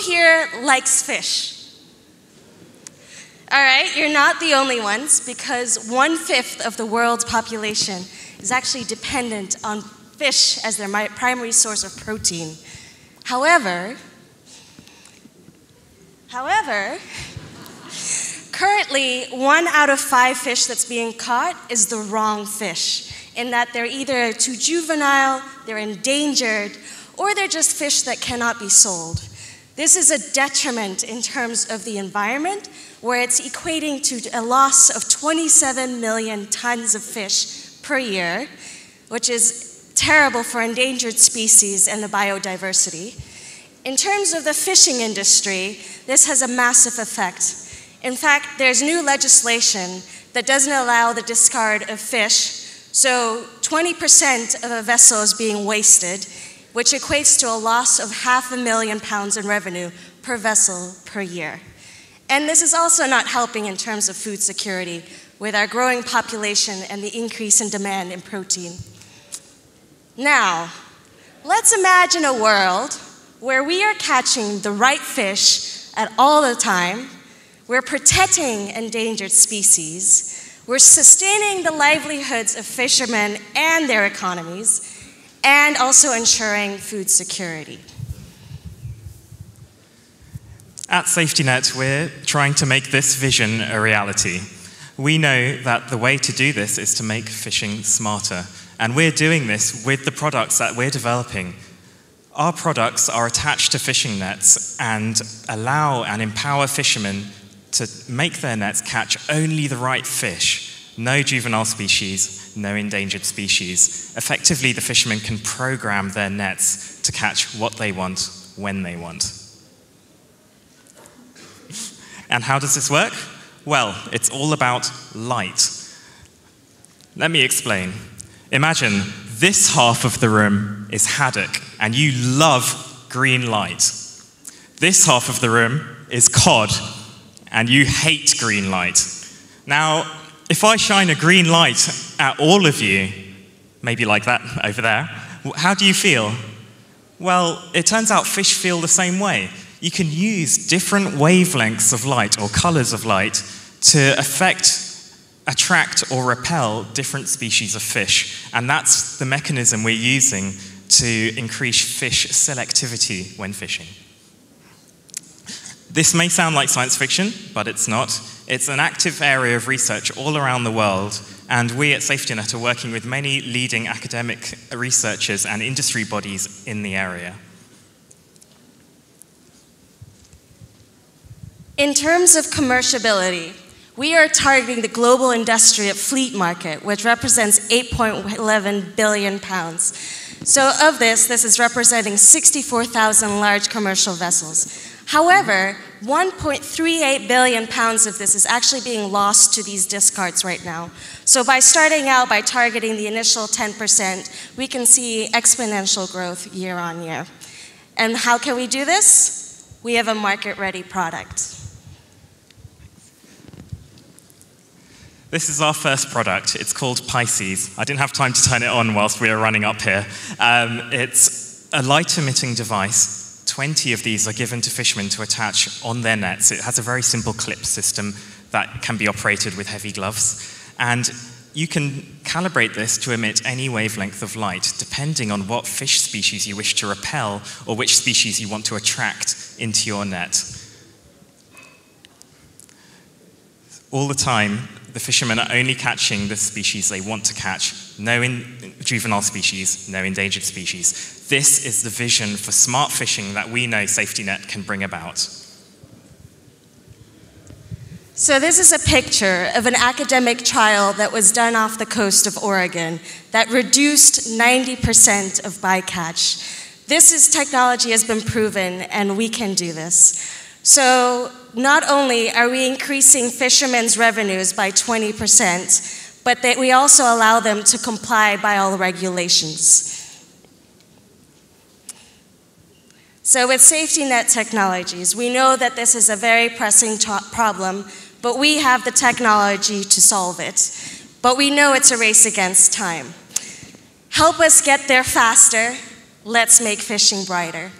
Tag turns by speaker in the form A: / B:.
A: here likes fish? All right, you're not the only ones because one fifth of the world's population is actually dependent on fish as their primary source of protein. However, however, currently one out of five fish that's being caught is the wrong fish, in that they're either too juvenile, they're endangered, or they're just fish that cannot be sold. This is a detriment in terms of the environment, where it's equating to a loss of 27 million tons of fish per year, which is terrible for endangered species and the biodiversity. In terms of the fishing industry, this has a massive effect. In fact, there's new legislation that doesn't allow the discard of fish, so 20% of a vessel is being wasted, which equates to a loss of half a million pounds in revenue per vessel per year. And this is also not helping in terms of food security with our growing population and the increase in demand in protein. Now, let's imagine a world where we are catching the right fish at all the time, we're protecting endangered species, we're sustaining the livelihoods of fishermen and their economies, and also ensuring food security.
B: At SafetyNet, we're trying to make this vision a reality. We know that the way to do this is to make fishing smarter, and we're doing this with the products that we're developing. Our products are attached to fishing nets and allow and empower fishermen to make their nets catch only the right fish, no juvenile species, no endangered species. Effectively, the fishermen can program their nets to catch what they want when they want. And how does this work? Well, it's all about light. Let me explain. Imagine this half of the room is haddock, and you love green light. This half of the room is cod, and you hate green light. Now, if I shine a green light at all of you, maybe like that over there, how do you feel? Well, it turns out fish feel the same way you can use different wavelengths of light or colors of light to affect, attract, or repel different species of fish. And that's the mechanism we're using to increase fish selectivity when fishing. This may sound like science fiction, but it's not. It's an active area of research all around the world, and we at SafetyNet are working with many leading academic researchers and industry bodies in the area.
A: In terms of commerciability, we are targeting the global industrial fleet market, which represents 8.11 billion pounds. So of this, this is representing 64,000 large commercial vessels. However, 1.38 billion pounds of this is actually being lost to these discards right now. So by starting out by targeting the initial 10%, we can see exponential growth year on year. And how can we do this? We have a market-ready product.
B: This is our first product. It's called Pisces. I didn't have time to turn it on whilst we were running up here. Um, it's a light emitting device. 20 of these are given to fishermen to attach on their nets. It has a very simple clip system that can be operated with heavy gloves. And you can calibrate this to emit any wavelength of light depending on what fish species you wish to repel or which species you want to attract into your net. All the time, the fishermen are only catching the species they want to catch. No in, juvenile species, no endangered species. This is the vision for smart fishing that we know SafetyNet can bring about.
A: So, this is a picture of an academic trial that was done off the coast of Oregon that reduced 90% of bycatch. This is technology has been proven, and we can do this. So, not only are we increasing fishermen's revenues by 20%, but that we also allow them to comply by all regulations. So, with safety net technologies, we know that this is a very pressing problem, but we have the technology to solve it. But we know it's a race against time. Help us get there faster. Let's make fishing brighter.